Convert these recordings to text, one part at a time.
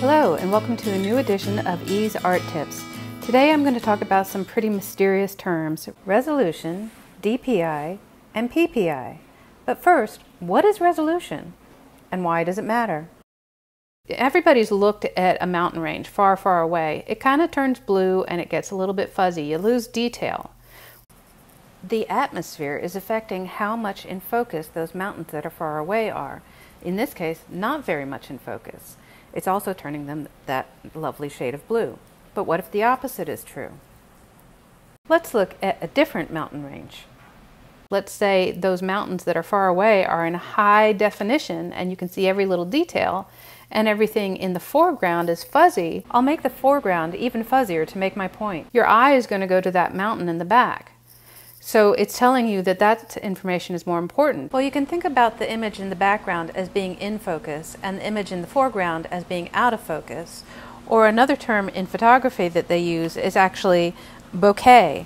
Hello and welcome to a new edition of E's Art Tips. Today I'm going to talk about some pretty mysterious terms, resolution, DPI, and PPI. But first, what is resolution and why does it matter? Everybody's looked at a mountain range far, far away. It kind of turns blue and it gets a little bit fuzzy. You lose detail. The atmosphere is affecting how much in focus those mountains that are far away are. In this case, not very much in focus. It's also turning them that lovely shade of blue. But what if the opposite is true? Let's look at a different mountain range. Let's say those mountains that are far away are in high definition and you can see every little detail and everything in the foreground is fuzzy. I'll make the foreground even fuzzier to make my point. Your eye is going to go to that mountain in the back. So it's telling you that that information is more important. Well, you can think about the image in the background as being in focus and the image in the foreground as being out of focus. Or another term in photography that they use is actually bokeh,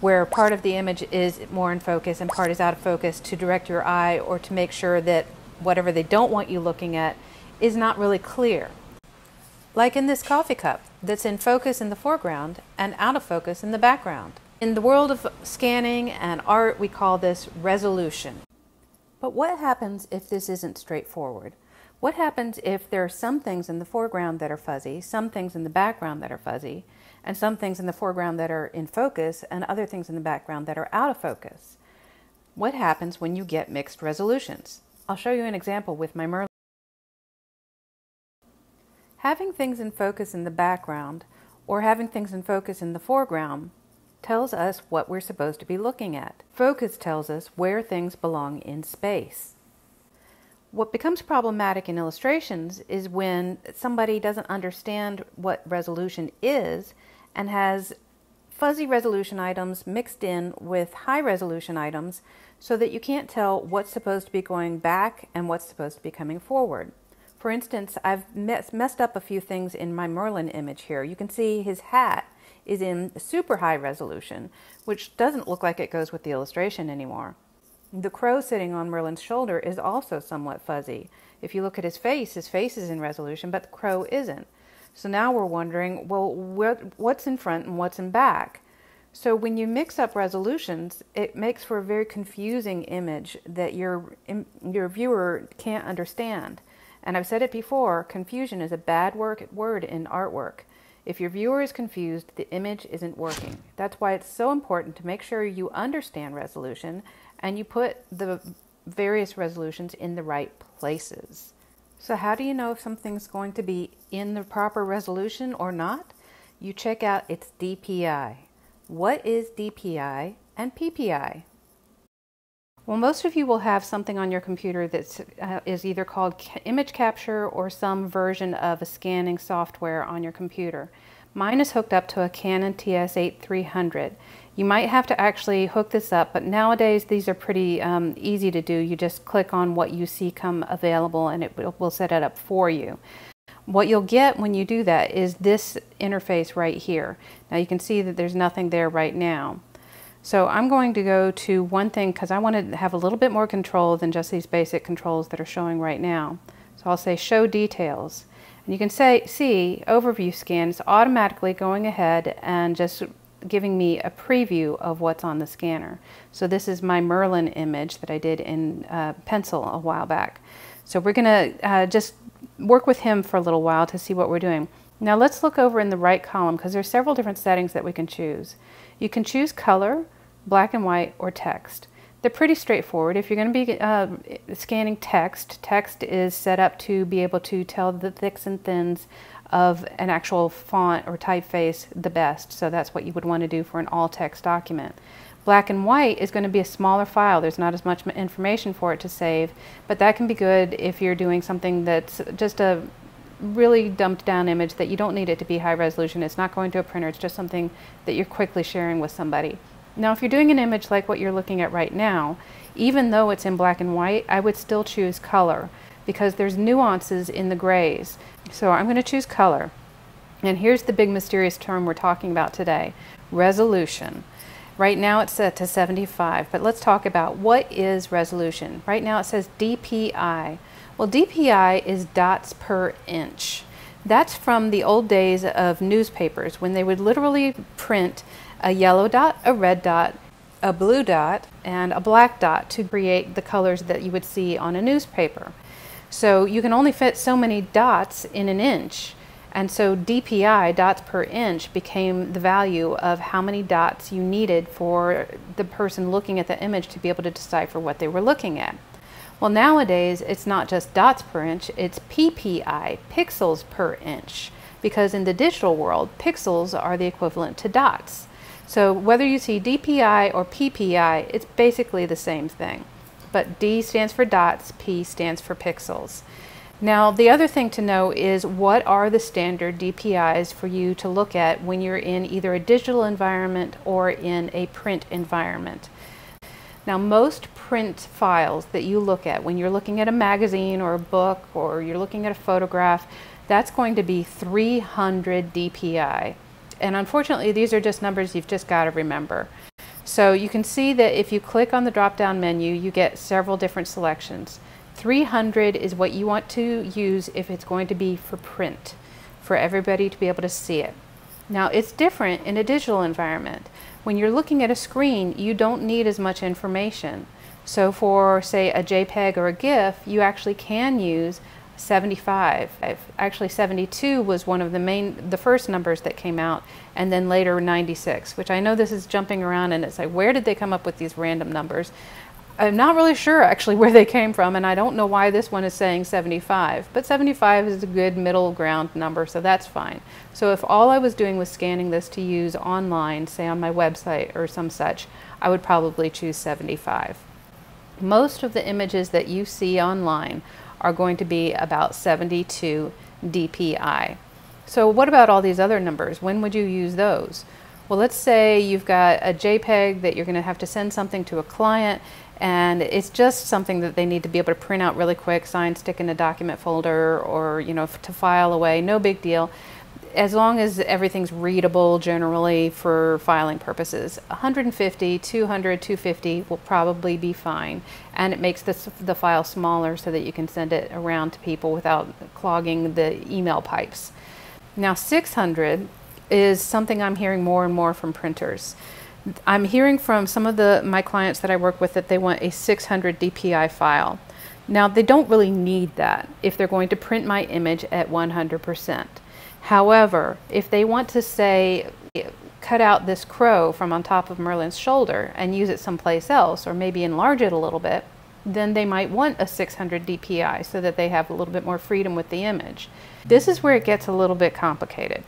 where part of the image is more in focus and part is out of focus to direct your eye or to make sure that whatever they don't want you looking at is not really clear. Like in this coffee cup that's in focus in the foreground and out of focus in the background. In the world of scanning and art, we call this resolution. But what happens if this isn't straightforward? What happens if there are some things in the foreground that are fuzzy, some things in the background that are fuzzy, and some things in the foreground that are in focus, and other things in the background that are out of focus? What happens when you get mixed resolutions? I'll show you an example with my Merlin. Having things in focus in the background or having things in focus in the foreground tells us what we're supposed to be looking at. Focus tells us where things belong in space. What becomes problematic in illustrations is when somebody doesn't understand what resolution is and has fuzzy resolution items mixed in with high resolution items so that you can't tell what's supposed to be going back and what's supposed to be coming forward. For instance, I've messed up a few things in my Merlin image here. You can see his hat is in super high resolution, which doesn't look like it goes with the illustration anymore. The crow sitting on Merlin's shoulder is also somewhat fuzzy. If you look at his face, his face is in resolution, but the crow isn't. So now we're wondering, well, what, what's in front and what's in back? So when you mix up resolutions, it makes for a very confusing image that your, your viewer can't understand. And I've said it before, confusion is a bad work word in artwork. If your viewer is confused, the image isn't working. That's why it's so important to make sure you understand resolution and you put the various resolutions in the right places. So how do you know if something's going to be in the proper resolution or not? You check out its DPI. What is DPI and PPI? Well, most of you will have something on your computer that uh, is either called image capture or some version of a scanning software on your computer. Mine is hooked up to a Canon TS8300. You might have to actually hook this up, but nowadays these are pretty um, easy to do. You just click on what you see come available and it will set it up for you. What you'll get when you do that is this interface right here. Now you can see that there's nothing there right now. So I'm going to go to one thing because I want to have a little bit more control than just these basic controls that are showing right now. So I'll say show details. And you can say, see overview scan is automatically going ahead and just giving me a preview of what's on the scanner. So this is my Merlin image that I did in uh, pencil a while back. So we're going to uh, just work with him for a little while to see what we're doing. Now let's look over in the right column because there's several different settings that we can choose. You can choose color, black and white, or text. They're pretty straightforward. If you're going to be uh, scanning text, text is set up to be able to tell the thicks and thins of an actual font or typeface the best. So that's what you would want to do for an all text document. Black and white is going to be a smaller file. There's not as much information for it to save, but that can be good if you're doing something that's just a really dumped down image that you don't need it to be high resolution. It's not going to a printer. It's just something that you're quickly sharing with somebody. Now, if you're doing an image like what you're looking at right now, even though it's in black and white, I would still choose color because there's nuances in the grays. So I'm going to choose color. And here's the big mysterious term we're talking about today, resolution. Right now it's set to 75, but let's talk about what is resolution. Right now it says DPI. Well, DPI is dots per inch. That's from the old days of newspapers when they would literally print a yellow dot, a red dot, a blue dot, and a black dot to create the colors that you would see on a newspaper. So you can only fit so many dots in an inch. And so DPI, dots per inch, became the value of how many dots you needed for the person looking at the image to be able to decipher what they were looking at. Well, nowadays, it's not just dots per inch, it's PPI, pixels per inch, because in the digital world, pixels are the equivalent to dots. So whether you see DPI or PPI, it's basically the same thing. But D stands for dots, P stands for pixels. Now, the other thing to know is what are the standard DPIs for you to look at when you're in either a digital environment or in a print environment. Now, most print files that you look at when you're looking at a magazine or a book or you're looking at a photograph, that's going to be 300 DPI. And unfortunately, these are just numbers you've just got to remember. So you can see that if you click on the drop-down menu, you get several different selections. 300 is what you want to use if it's going to be for print, for everybody to be able to see it. Now, it's different in a digital environment. When you're looking at a screen, you don't need as much information. So for, say, a JPEG or a GIF, you actually can use 75. Actually, 72 was one of the main, the first numbers that came out, and then later 96, which I know this is jumping around and it's like, where did they come up with these random numbers? I'm not really sure actually where they came from, and I don't know why this one is saying 75, but 75 is a good middle ground number, so that's fine. So if all I was doing was scanning this to use online, say on my website or some such, I would probably choose 75. Most of the images that you see online are going to be about 72 DPI. So what about all these other numbers? When would you use those? Well, let's say you've got a JPEG that you're going to have to send something to a client and it's just something that they need to be able to print out really quick, sign, stick in a document folder, or you know to file away. No big deal, as long as everything's readable generally for filing purposes. 150, 200, 250 will probably be fine, and it makes this, the file smaller so that you can send it around to people without clogging the email pipes. Now 600 is something I'm hearing more and more from printers. I'm hearing from some of the my clients that I work with that they want a 600 DPI file. Now they don't really need that if they're going to print my image at 100%. However, if they want to say cut out this crow from on top of Merlin's shoulder and use it someplace else or maybe enlarge it a little bit, then they might want a 600 DPI so that they have a little bit more freedom with the image. This is where it gets a little bit complicated.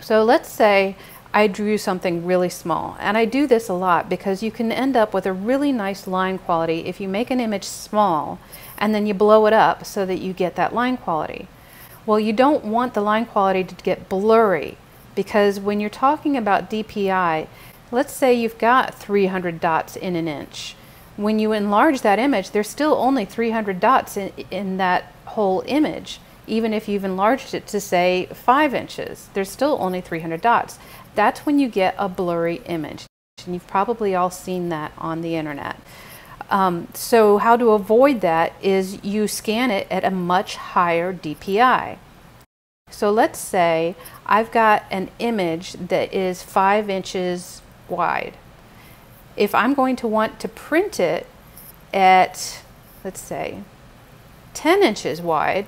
So let's say I drew something really small. And I do this a lot because you can end up with a really nice line quality if you make an image small and then you blow it up so that you get that line quality. Well, you don't want the line quality to get blurry because when you're talking about DPI, let's say you've got 300 dots in an inch. When you enlarge that image, there's still only 300 dots in, in that whole image even if you've enlarged it to say five inches, there's still only 300 dots. That's when you get a blurry image. And you've probably all seen that on the internet. Um, so how to avoid that is you scan it at a much higher DPI. So let's say I've got an image that is five inches wide. If I'm going to want to print it at, let's say, 10 inches wide,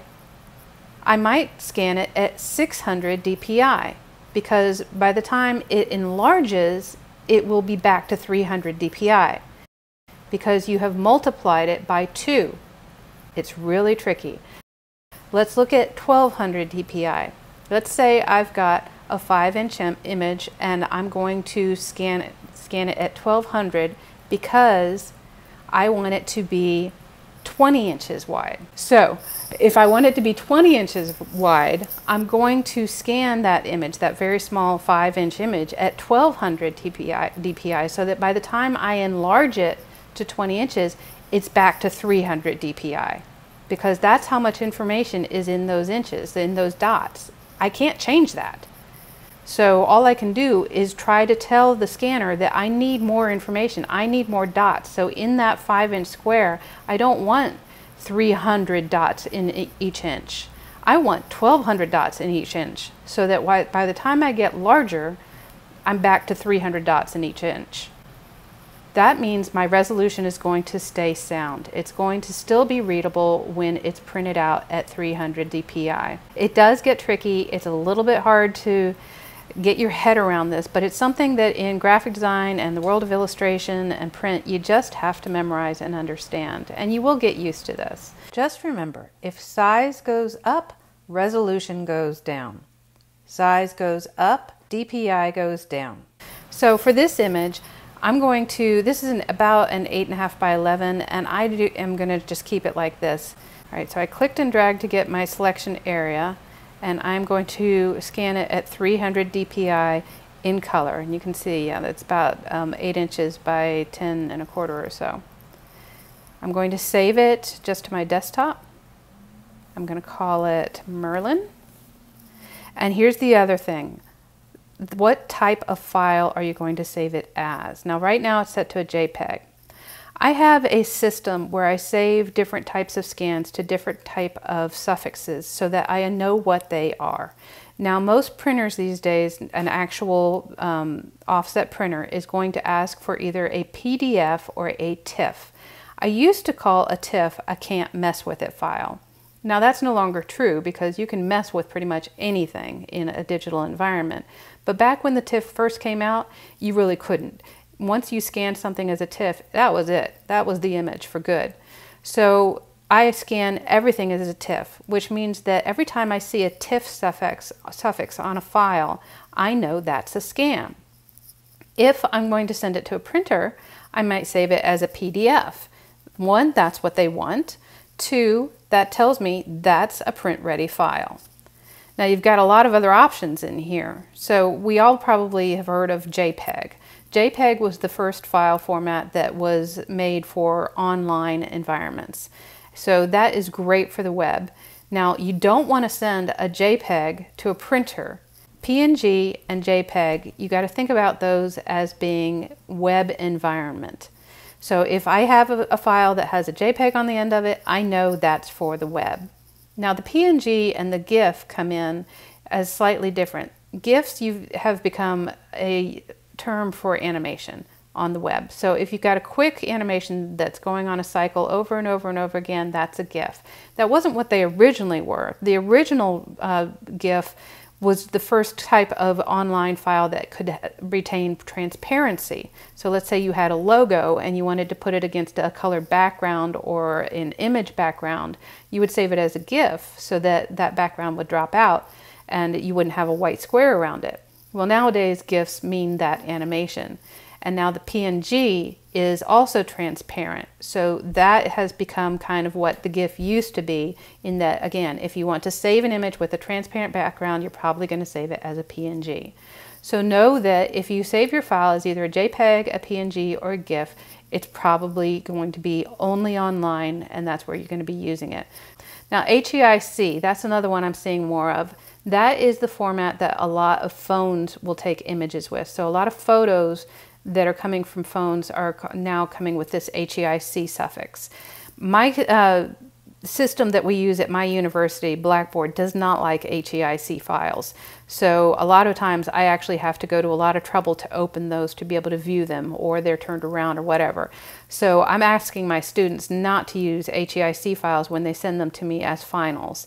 I might scan it at 600 dpi because by the time it enlarges, it will be back to 300 dpi because you have multiplied it by 2. It's really tricky. Let's look at 1200 dpi. Let's say I've got a 5 inch image and I'm going to scan it, scan it at 1200 because I want it to be 20 inches wide. So if I want it to be 20 inches wide, I'm going to scan that image, that very small 5 inch image, at 1200 DPI, DPI so that by the time I enlarge it to 20 inches, it's back to 300 DPI. Because that's how much information is in those inches, in those dots. I can't change that. So all I can do is try to tell the scanner that I need more information. I need more dots. So in that five inch square, I don't want 300 dots in each inch. I want 1200 dots in each inch so that by the time I get larger, I'm back to 300 dots in each inch. That means my resolution is going to stay sound. It's going to still be readable when it's printed out at 300 dpi. It does get tricky. It's a little bit hard to get your head around this, but it's something that in graphic design and the world of illustration and print, you just have to memorize and understand, and you will get used to this. Just remember, if size goes up, resolution goes down. Size goes up, DPI goes down. So for this image, I'm going to, this is an, about an 8.5 by 11, and I do, am going to just keep it like this. All right, so I clicked and dragged to get my selection area, and I'm going to scan it at 300 dpi in color. And you can see, yeah, that's about um, 8 inches by 10 and a quarter or so. I'm going to save it just to my desktop. I'm going to call it Merlin. And here's the other thing what type of file are you going to save it as? Now right now it's set to a JPEG. I have a system where I save different types of scans to different type of suffixes so that I know what they are. Now most printers these days, an actual um, offset printer is going to ask for either a PDF or a TIFF. I used to call a TIFF a can't mess with it file. Now that's no longer true because you can mess with pretty much anything in a digital environment. But back when the TIFF first came out, you really couldn't. Once you scanned something as a TIFF, that was it. That was the image for good. So I scan everything as a TIFF, which means that every time I see a TIFF suffix, suffix on a file, I know that's a scan. If I'm going to send it to a printer, I might save it as a PDF. One, that's what they want. Two, that tells me that's a print ready file. Now you've got a lot of other options in here. So we all probably have heard of JPEG. JPEG was the first file format that was made for online environments. So that is great for the web. Now you don't want to send a JPEG to a printer. PNG and JPEG, you got to think about those as being web environment. So if I have a, a, file that has a JPEG on the end of it, I know that's for the web. Now the PNG and the GIF come in as slightly different. GIFs you have become a term for animation on the web. So if you've got a quick animation that's going on a cycle over and over and over again, that's a GIF. That wasn't what they originally were. The original uh, GIF was the first type of online file that could retain transparency. So let's say you had a logo and you wanted to put it against a colored background or an image background, you would save it as a GIF so that that background would drop out and you wouldn't have a white square around it. Well, nowadays GIFs mean that animation. And now the PNG is also transparent. So that has become kind of what the GIF used to be in that, again, if you want to save an image with a transparent background, you're probably going to save it as a PNG. So know that if you save your file as either a JPEG, a PNG, or a GIF, it's probably going to be only online and that's where you're going to be using it. Now HEIC, that's another one I'm seeing more of. That is the format that a lot of phones will take images with. So a lot of photos that are coming from phones are now coming with this HEIC suffix. My uh, system that we use at my university, Blackboard, does not like HEIC files. So a lot of times I actually have to go to a lot of trouble to open those to be able to view them or they're turned around or whatever. So I'm asking my students not to use HEIC files when they send them to me as finals.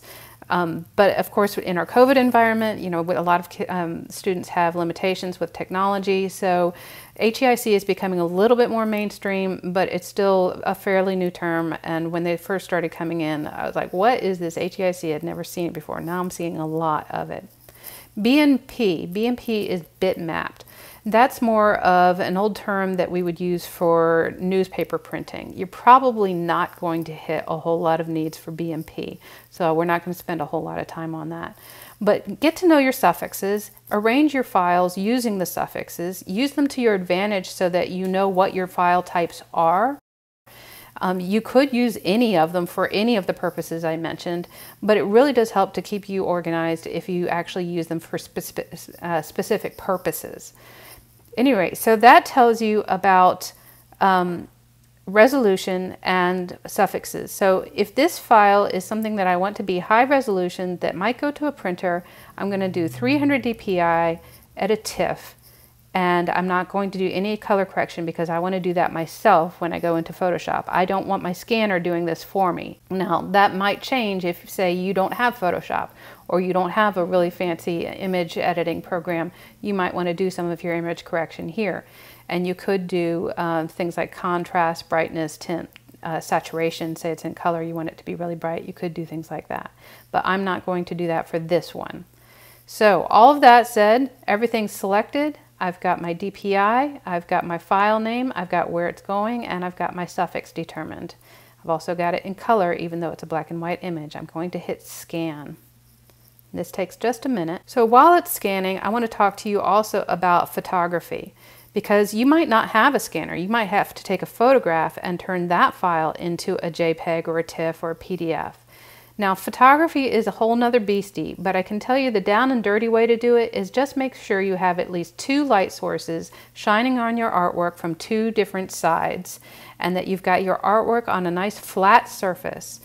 Um, but of course, in our COVID environment, you know, a lot of um, students have limitations with technology. So HEIC is becoming a little bit more mainstream, but it's still a fairly new term. And when they first started coming in, I was like, what is this HEIC? I'd never seen it before. Now I'm seeing a lot of it. BMP, BMP is bitmapped. That's more of an old term that we would use for newspaper printing. You're probably not going to hit a whole lot of needs for BMP, so we're not going to spend a whole lot of time on that. But get to know your suffixes, arrange your files using the suffixes, use them to your advantage so that you know what your file types are. Um, you could use any of them for any of the purposes I mentioned, but it really does help to keep you organized if you actually use them for uh, specific purposes. Anyway, so that tells you about um, resolution and suffixes. So if this file is something that I want to be high resolution that might go to a printer, I'm going to do 300 dpi at a TIFF and I'm not going to do any color correction because I want to do that myself when I go into Photoshop. I don't want my scanner doing this for me. Now that might change if say you don't have Photoshop or you don't have a really fancy image editing program. You might want to do some of your image correction here. And you could do uh, things like contrast, brightness, tint, uh, saturation, say it's in color, you want it to be really bright, you could do things like that. But I'm not going to do that for this one. So all of that said, everything's selected. I've got my DPI, I've got my file name, I've got where it's going, and I've got my suffix determined. I've also got it in color, even though it's a black and white image. I'm going to hit scan. This takes just a minute. So while it's scanning, I want to talk to you also about photography because you might not have a scanner. You might have to take a photograph and turn that file into a JPEG or a TIFF or a PDF. Now photography is a whole nother beastie, but I can tell you the down and dirty way to do it is just make sure you have at least two light sources shining on your artwork from two different sides and that you've got your artwork on a nice flat surface.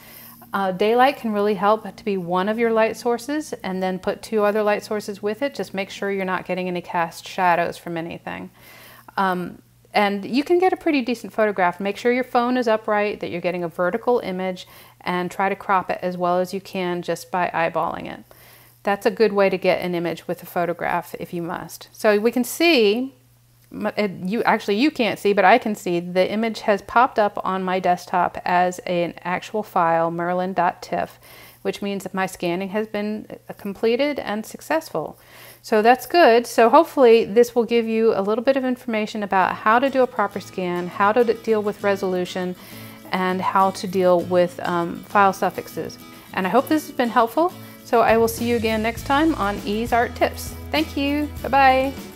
Uh, daylight can really help to be one of your light sources and then put two other light sources with it. Just make sure you're not getting any cast shadows from anything. Um, and you can get a pretty decent photograph. Make sure your phone is upright, that you're getting a vertical image, and try to crop it as well as you can just by eyeballing it. That's a good way to get an image with a photograph if you must. So we can see, you actually you can't see, but I can see the image has popped up on my desktop as an actual file, merlin.tiff, which means that my scanning has been completed and successful. So that's good. So hopefully this will give you a little bit of information about how to do a proper scan, how to deal with resolution, and how to deal with um, file suffixes. And I hope this has been helpful. So I will see you again next time on E's Art Tips. Thank you. Bye-bye.